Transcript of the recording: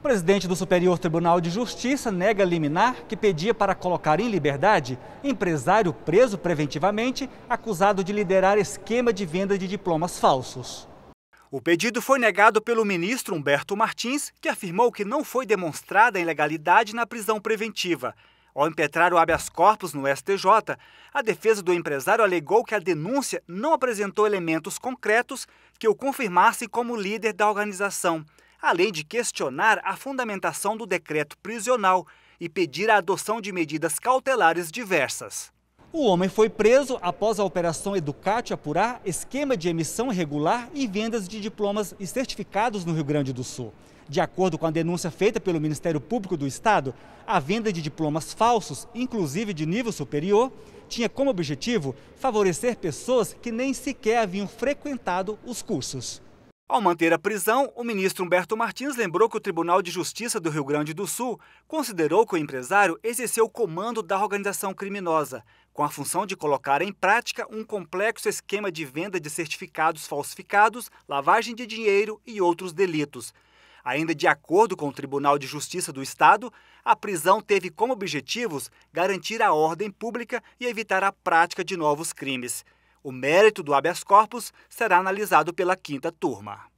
O presidente do Superior Tribunal de Justiça nega liminar que pedia para colocar em liberdade empresário preso preventivamente acusado de liderar esquema de venda de diplomas falsos. O pedido foi negado pelo ministro Humberto Martins, que afirmou que não foi demonstrada ilegalidade na prisão preventiva. Ao impetrar o habeas corpus no STJ, a defesa do empresário alegou que a denúncia não apresentou elementos concretos que o confirmassem como líder da organização além de questionar a fundamentação do decreto prisional e pedir a adoção de medidas cautelares diversas. O homem foi preso após a Operação Educate apurar esquema de emissão irregular e vendas de diplomas e certificados no Rio Grande do Sul. De acordo com a denúncia feita pelo Ministério Público do Estado, a venda de diplomas falsos, inclusive de nível superior, tinha como objetivo favorecer pessoas que nem sequer haviam frequentado os cursos. Ao manter a prisão, o ministro Humberto Martins lembrou que o Tribunal de Justiça do Rio Grande do Sul considerou que o empresário exerceu o comando da organização criminosa, com a função de colocar em prática um complexo esquema de venda de certificados falsificados, lavagem de dinheiro e outros delitos. Ainda de acordo com o Tribunal de Justiça do Estado, a prisão teve como objetivos garantir a ordem pública e evitar a prática de novos crimes. O mérito do habeas corpus será analisado pela quinta turma.